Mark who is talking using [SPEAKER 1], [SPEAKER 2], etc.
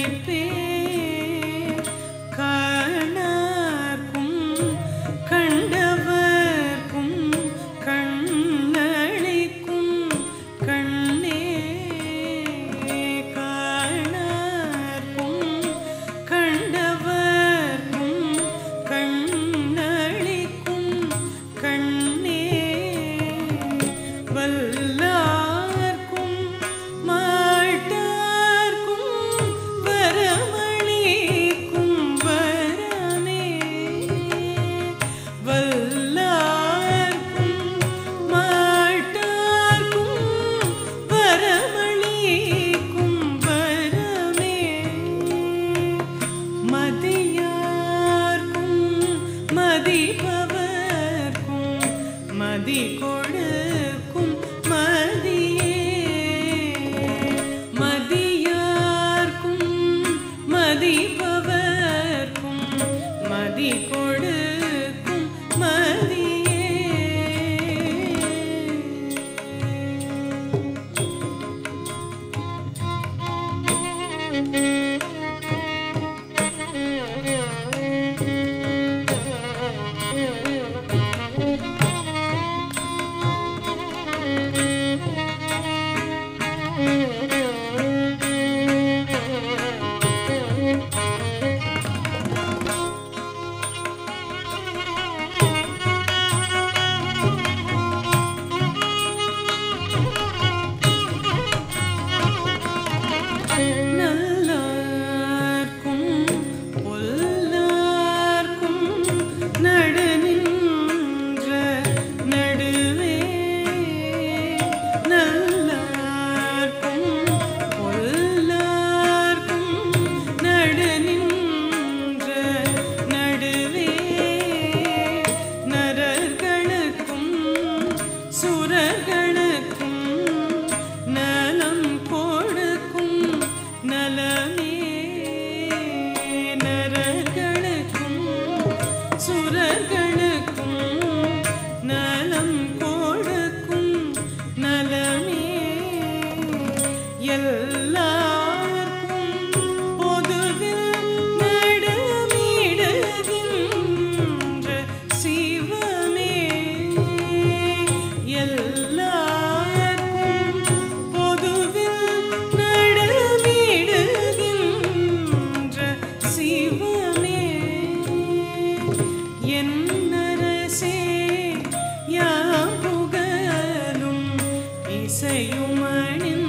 [SPEAKER 1] You. மதி கொடு ಎಲ್ಲ மணிம்